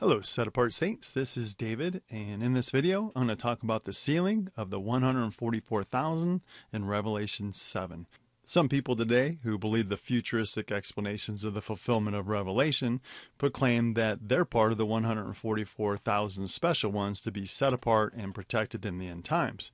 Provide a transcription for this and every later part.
Hello, set apart saints. This is David, and in this video, I'm going to talk about the sealing of the 144,000 in Revelation 7. Some people today who believe the futuristic explanations of the fulfillment of Revelation proclaim that they're part of the 144,000 special ones to be set apart and protected in the end times.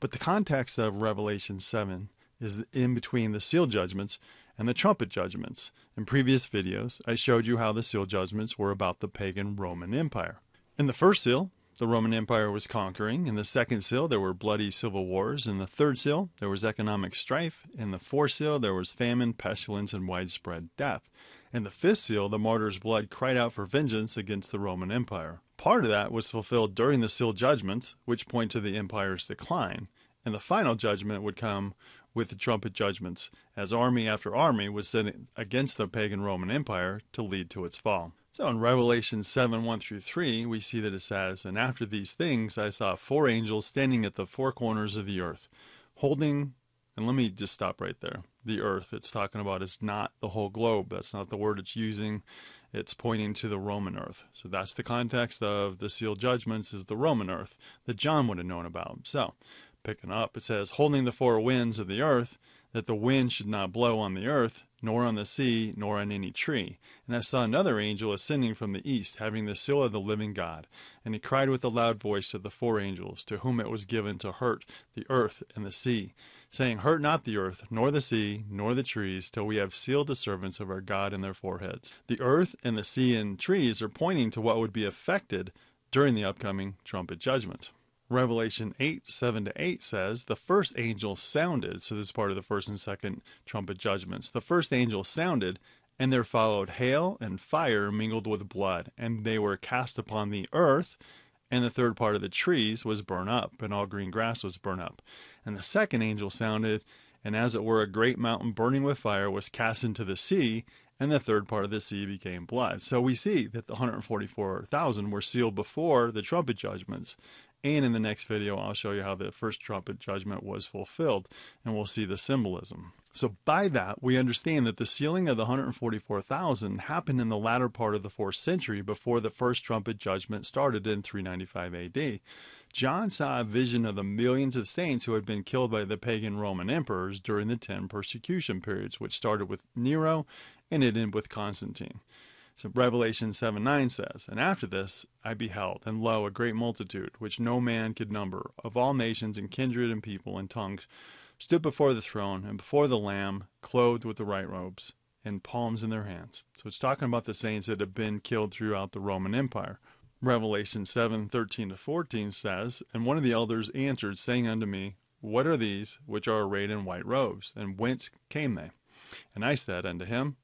But the context of Revelation 7 is in between the seal judgments and the trumpet judgments. In previous videos, I showed you how the seal judgments were about the pagan Roman Empire. In the first seal, the Roman Empire was conquering. In the second seal, there were bloody civil wars. In the third seal, there was economic strife. In the fourth seal, there was famine, pestilence, and widespread death. In the fifth seal, the martyrs' blood cried out for vengeance against the Roman Empire. Part of that was fulfilled during the seal judgments, which point to the empire's decline. And the final judgment would come with the trumpet judgments, as army after army was sent against the pagan Roman Empire to lead to its fall. So in Revelation 7 1 through 3, we see that it says, And after these things I saw four angels standing at the four corners of the earth, holding, and let me just stop right there. The earth it's talking about is not the whole globe. That's not the word it's using. It's pointing to the Roman earth. So that's the context of the sealed judgments is the Roman earth that John would have known about. So picking up. It says, holding the four winds of the earth, that the wind should not blow on the earth, nor on the sea, nor on any tree. And I saw another angel ascending from the east, having the seal of the living God. And he cried with a loud voice to the four angels, to whom it was given to hurt the earth and the sea, saying, Hurt not the earth, nor the sea, nor the trees, till we have sealed the servants of our God in their foreheads. The earth and the sea and trees are pointing to what would be affected during the upcoming trumpet judgment. Revelation 8, 7 to 8 says, The first angel sounded. So this is part of the first and second trumpet judgments. The first angel sounded, and there followed hail and fire mingled with blood, and they were cast upon the earth, and the third part of the trees was burned up, and all green grass was burned up. And the second angel sounded, and as it were a great mountain burning with fire was cast into the sea, and the third part of the sea became blood. So we see that the 144,000 were sealed before the trumpet judgments. And in the next video, I'll show you how the first trumpet judgment was fulfilled, and we'll see the symbolism. So by that, we understand that the sealing of the 144,000 happened in the latter part of the 4th century before the first trumpet judgment started in 395 AD. John saw a vision of the millions of saints who had been killed by the pagan Roman emperors during the 10 persecution periods, which started with Nero and ended with Constantine. So Revelation 7 9 says, And after this I beheld, and lo, a great multitude, which no man could number, of all nations and kindred and people and tongues, stood before the throne and before the Lamb, clothed with the white robes, and palms in their hands. So it's talking about the saints that have been killed throughout the Roman Empire. Revelation 7 13 to 14 says, And one of the elders answered, saying unto me, What are these which are arrayed in white robes, and whence came they? And I said unto him,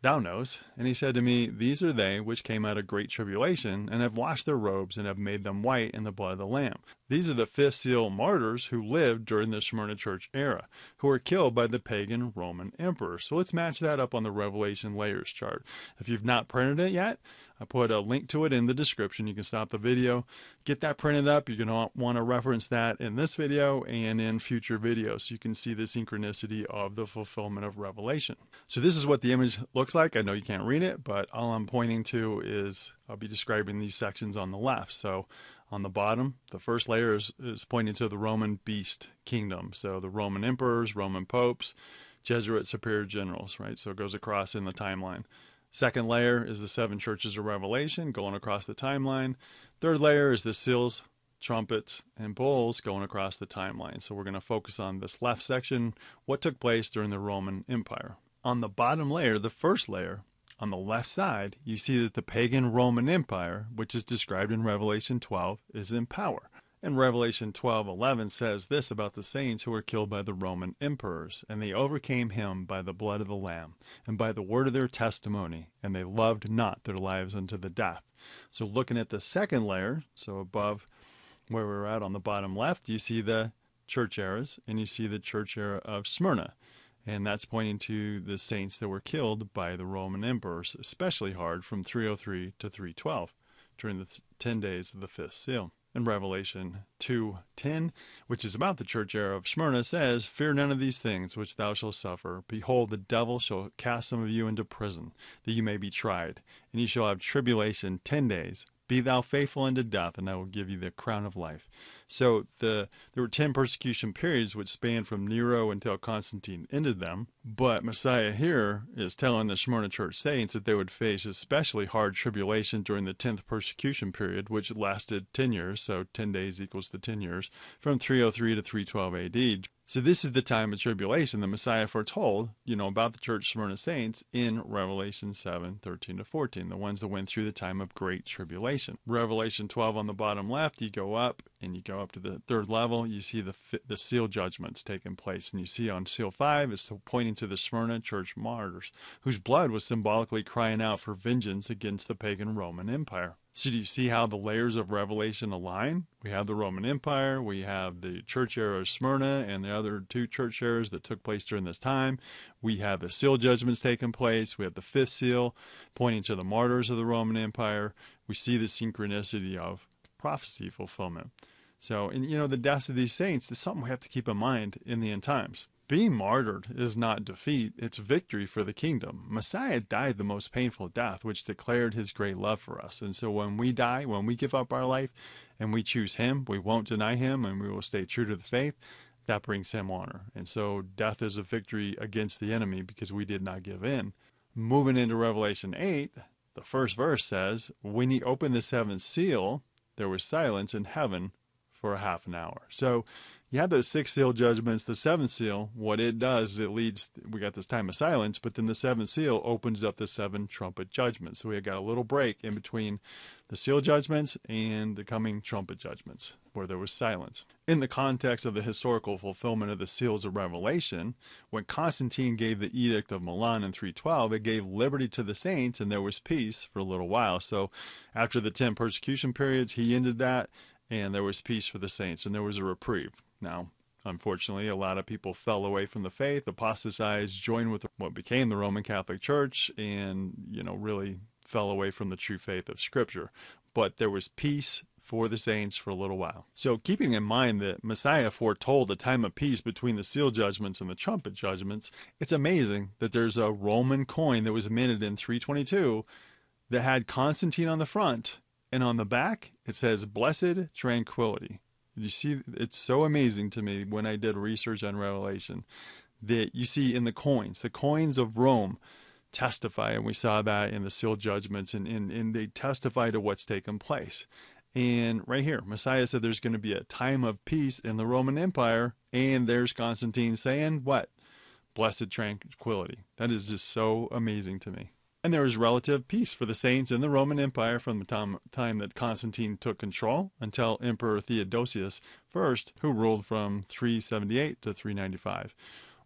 Thou knowest. And he said to me, These are they which came out of great tribulation, and have washed their robes, and have made them white in the blood of the Lamb. These are the fifth seal martyrs who lived during the Smyrna church era, who were killed by the pagan Roman emperor. So let's match that up on the Revelation layers chart. If you've not printed it yet, I put a link to it in the description. You can stop the video, get that printed up. You're going to want to reference that in this video and in future videos so you can see the synchronicity of the fulfillment of Revelation. So this is what the image looks like. I know you can't read it, but all I'm pointing to is I'll be describing these sections on the left. So on the bottom, the first layer is, is pointing to the Roman beast kingdom. So the Roman emperors, Roman popes, Jesuit superior generals, right? So it goes across in the timeline. Second layer is the seven churches of Revelation going across the timeline. Third layer is the seals, trumpets, and bowls going across the timeline. So we're going to focus on this left section, what took place during the Roman Empire. On the bottom layer, the first layer, on the left side, you see that the pagan Roman Empire, which is described in Revelation 12, is in power. And Revelation 12:11 says this about the saints who were killed by the Roman emperors, and they overcame him by the blood of the lamb and by the word of their testimony, and they loved not their lives unto the death. So looking at the second layer, so above where we're at on the bottom left, you see the church eras and you see the church era of Smyrna. And that's pointing to the saints that were killed by the Roman emperors, especially hard from 303 to 312 during the 10 days of the fifth seal. In Revelation 2:10, which is about the church era of Smyrna, says, "Fear none of these things which thou shalt suffer. Behold, the devil shall cast some of you into prison, that you may be tried, and ye shall have tribulation ten days. Be thou faithful unto death, and I will give you the crown of life. So the there were ten persecution periods which spanned from Nero until Constantine ended them. But Messiah here is telling the Smyrna church saints that they would face especially hard tribulation during the tenth persecution period, which lasted ten years. So ten days equals the ten years from 303 to 312 AD. So this is the time of tribulation the Messiah foretold, you know, about the church Smyrna saints in Revelation 7, 13 to 14, the ones that went through the time of great tribulation. Revelation 12 on the bottom left, you go up and you go up to the third level, you see the the seal judgments taking place. And you see on seal 5, it's pointing to the Smyrna church martyrs, whose blood was symbolically crying out for vengeance against the pagan Roman Empire. So do you see how the layers of Revelation align? We have the Roman Empire, we have the church era of Smyrna, and the other two church eras that took place during this time. We have the seal judgments taking place. We have the fifth seal pointing to the martyrs of the Roman Empire. We see the synchronicity of prophecy fulfillment. So, and you know, the deaths of these saints is something we have to keep in mind in the end times being martyred is not defeat, it's victory for the kingdom. Messiah died the most painful death, which declared his great love for us. And so when we die, when we give up our life and we choose him, we won't deny him and we will stay true to the faith. That brings him honor. And so death is a victory against the enemy because we did not give in. Moving into Revelation 8, the first verse says, When he opened the seventh seal, there was silence in heaven for a half an hour. So you have the six seal judgments, the seventh seal. What it does, it leads. We got this time of silence, but then the seventh seal opens up the seven trumpet judgments. So we got a little break in between the seal judgments and the coming trumpet judgments, where there was silence. In the context of the historical fulfillment of the seals of Revelation, when Constantine gave the Edict of Milan in 312, it gave liberty to the saints, and there was peace for a little while. So after the ten persecution periods, he ended that and there was peace for the saints, and there was a reprieve. Now, unfortunately, a lot of people fell away from the faith, apostatized, joined with what became the Roman Catholic Church, and, you know, really fell away from the true faith of Scripture. But there was peace for the saints for a little while. So, keeping in mind that Messiah foretold a time of peace between the seal judgments and the trumpet judgments, it's amazing that there's a Roman coin that was minted in 322 that had Constantine on the front, and on the back it says Blessed Tranquility. You see, it's so amazing to me when I did research on Revelation that you see in the coins, the coins of Rome testify, and we saw that in the seal judgments, and, and, and they testify to what's taken place. And right here, Messiah said there's going to be a time of peace in the Roman Empire, and there's Constantine saying, What? Blessed tranquility. That is just so amazing to me. And there was relative peace for the saints in the Roman Empire from the time, that Constantine took control until Emperor Theodosius I, who ruled from 378 to 395.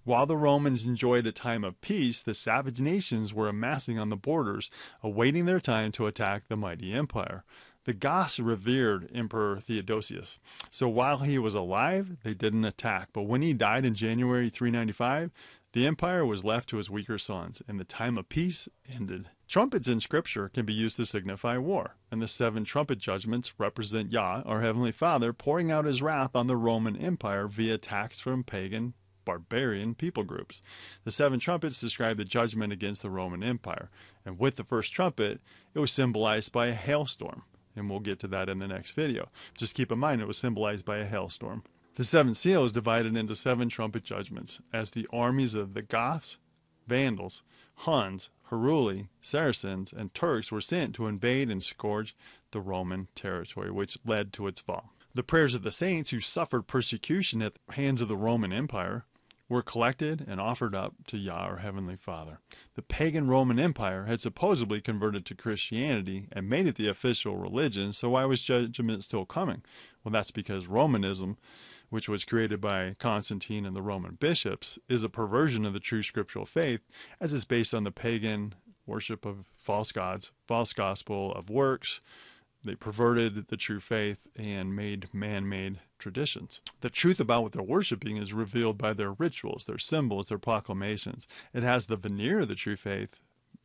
While the Romans enjoyed a time of peace, the savage nations were amassing on the borders, awaiting their time to attack the mighty empire. The Goths revered Emperor Theodosius, so while he was alive, they didn't attack. But when he died in January 395, the empire was left to his weaker sons, and the time of peace ended. Trumpets in Scripture can be used to signify war, and the seven trumpet judgments represent Yah, our Heavenly Father, pouring out his wrath on the Roman Empire via attacks from pagan, barbarian people groups. The seven trumpets describe the judgment against the Roman Empire, and with the first trumpet, it was symbolized by a hailstorm, and we'll get to that in the next video. Just keep in mind it was symbolized by a hailstorm. The seventh seal is divided into seven trumpet judgments, as the armies of the Goths, Vandals, Huns, Heruli, Saracens, and Turks were sent to invade and scourge the Roman territory, which led to its fall. The prayers of the saints who suffered persecution at the hands of the Roman Empire were collected and offered up to Yah, our Heavenly Father. The pagan Roman Empire had supposedly converted to Christianity and made it the official religion, so why was judgment still coming? Well, that's because Romanism which was created by Constantine and the Roman bishops, is a perversion of the true scriptural faith, as it's based on the pagan worship of false gods, false gospel of works. They perverted the true faith and made man made traditions. The truth about what they're worshiping is revealed by their rituals, their symbols, their proclamations. It has the veneer of the true faith,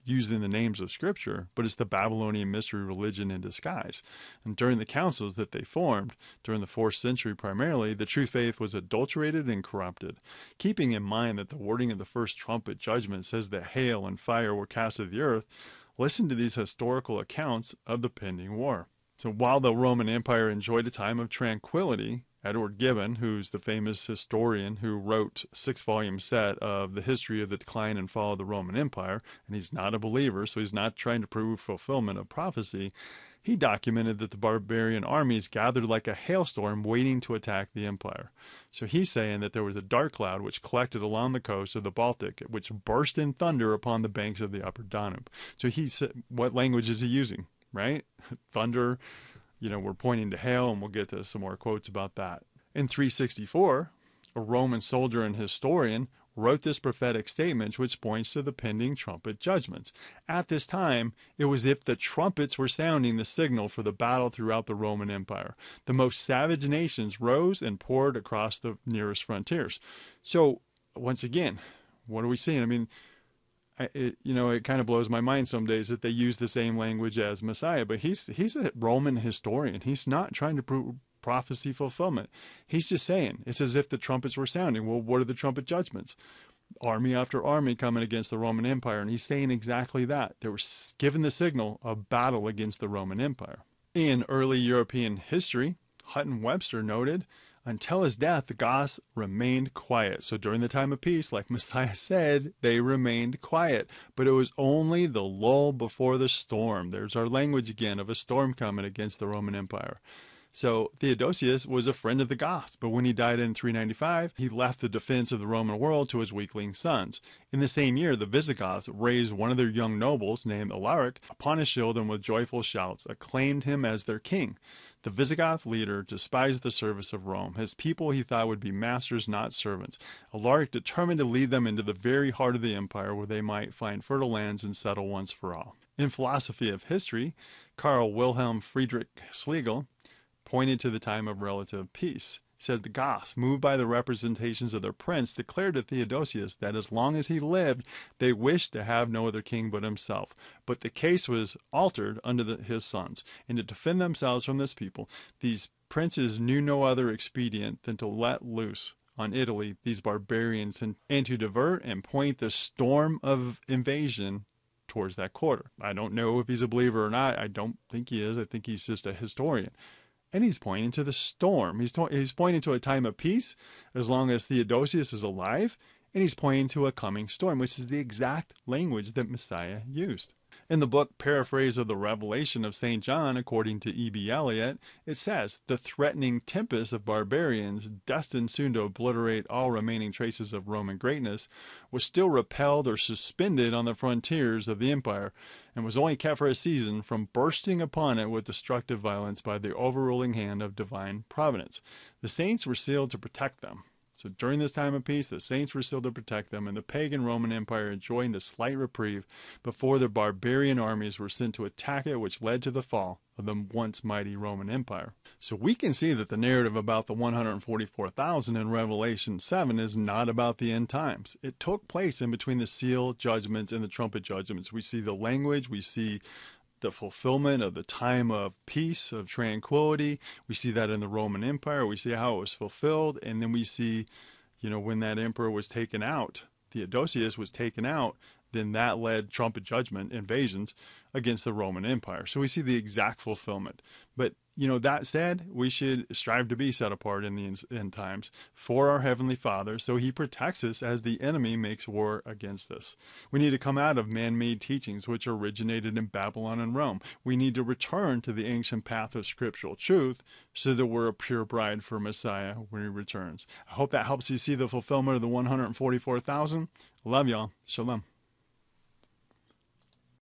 using the names of Scripture, but it's the Babylonian mystery religion in disguise. And during the councils that they formed, during the fourth century primarily, the true faith was adulterated and corrupted. Keeping in mind that the wording of the first trumpet judgment says that hail and fire were cast to the earth, listen to these historical accounts of the pending war. So while the Roman Empire enjoyed a time of tranquility, Edward Gibbon, who's the famous historian who wrote six volume set of the history of the decline and fall of the Roman Empire, and he's not a believer, so he's not trying to prove fulfillment of prophecy. He documented that the barbarian armies gathered like a hailstorm waiting to attack the empire. So he's saying that there was a dark cloud which collected along the coast of the Baltic, which burst in thunder upon the banks of the upper Danube. So he said, what language is he using? Right? Thunder, you know, we're pointing to hail, and we'll get to some more quotes about that. In 364, a Roman soldier and historian wrote this prophetic statement, which points to the pending trumpet judgments. At this time, it was if the trumpets were sounding the signal for the battle throughout the Roman Empire. The most savage nations rose and poured across the nearest frontiers. So, once again, what are we seeing? I mean, it, you know, it kind of blows my mind some days that they use the same language as Messiah, but he's he's a Roman historian. He's not trying to prove prophecy fulfillment. He's just saying it's as if the trumpets were sounding. Well, what are the trumpet judgments? Army after army coming against the Roman Empire, and he's saying exactly that. They were given the signal of battle against the Roman Empire. In early European history, Hutton Webster noted until his death, the Goths remained quiet. So during the time of peace, like Messiah said, they remained quiet. But it was only the lull before the storm. There's our language again of a storm coming against the Roman Empire. So Theodosius was a friend of the Goths, but when he died in 395, he left the defense of the Roman world to his weakling sons. In the same year, the Visigoths raised one of their young nobles, named Alaric, upon his shield and with joyful shouts acclaimed him as their king. The Visigoth leader despised the service of Rome. His people he thought would be masters, not servants. Alaric determined to lead them into the very heart of the empire where they might find fertile lands and settle once for all. In philosophy of history, Karl Wilhelm Friedrich Schlegel pointed to the time of relative peace said the Goths, moved by the representations of their prince, declared to Theodosius that as long as he lived, they wished to have no other king but himself. But the case was altered under the, his sons, and to defend themselves from this people, these princes knew no other expedient than to let loose on Italy these barbarians and, and to divert and point the storm of invasion towards that quarter. I don't know if he's a believer or not. I don't think he is. I think he's just a historian and he's pointing to the storm. He's, to- he's pointing to a time of peace as long as Theodosius is alive, and he's pointing to a coming storm, which is the exact language that Messiah used. In the book Paraphrase of the Revelation of St. John, according to E.B. Elliott, it says, The threatening tempest of barbarians, destined soon to obliterate all remaining traces of Roman greatness, was still repelled or suspended on the frontiers of the empire, and was only kept for a season from bursting upon it with destructive violence by the overruling hand of divine providence. The saints were sealed to protect them. So during this time of peace, the saints were still to protect them, and the pagan Roman Empire enjoyed a slight reprieve before the barbarian armies were sent to attack it, which led to the fall of the once mighty Roman Empire. So we can see that the narrative about the 144,000 in Revelation 7 is not about the end times. It took place in between the seal judgments and the trumpet judgments. We see the language, we see the fulfillment of the time of peace, of tranquility. We see that in the Roman Empire. We see how it was fulfilled. And then we see, you know, when that emperor was taken out, Theodosius was taken out, then that led trumpet judgment invasions against the Roman Empire. So we see the exact fulfillment. But you know, that said, we should strive to be set apart in the end times for our Heavenly Father so He protects us as the enemy makes war against us. We need to come out of man made teachings which originated in Babylon and Rome. We need to return to the ancient path of scriptural truth so that we're a pure bride for Messiah when He returns. I hope that helps you see the fulfillment of the 144,000. Love y'all. Shalom.